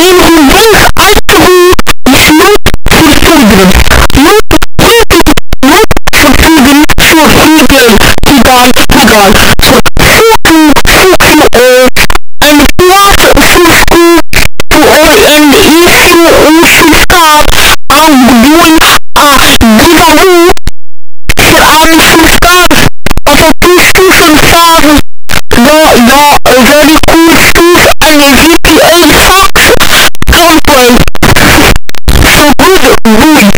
Om een lange afstand nood voor kinderen. Mongoolse kinderen voor to Toegang, toegang. Hallelujah.